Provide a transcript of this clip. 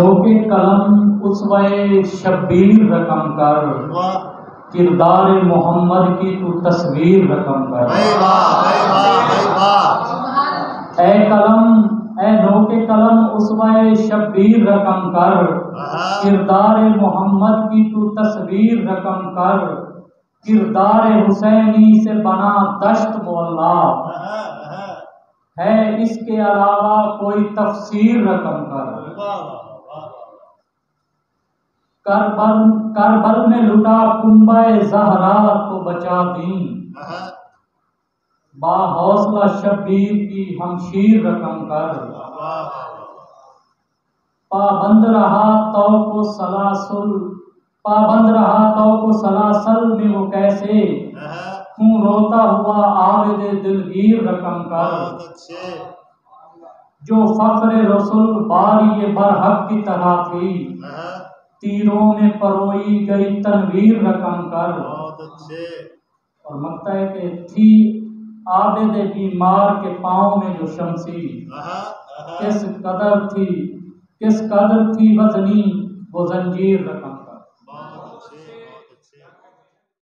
नोके कलम उसवे शब्बीर रकम कर किरदार मोहम्मद की तू तस्वीर रकम कर ए कलम ए नोके कलम उसवे शब्बीर रकम कर किरदार मोहम्मद की तू तस्वीर रकम कर किरदार हुसैनी से बना दश्त मोल्ला है इसके अलावा कोई तफसीर रकम कर। करबल करबल में लुटा कुंबाए जहरा तो बचा दी आहा, बा हौसला शब्बीर की हमशीर रकम कर। पाबंद रहा तो को सलासुल पाबंद रहा तो को सलासल में वो कैसे? हूँ रोता हुआ आवेदे दिलगीर रकम कर। जो फख्र रसुल बारी ये बरहक की तरह थी। तीरों में परोई गई तनवीर रकम कर। और मकता है कि थी आबद बीमार के पाँव में जो शमसी। आहा, आहा, किस कदर थी किस कदर थी वजनी वो जंजीर रकम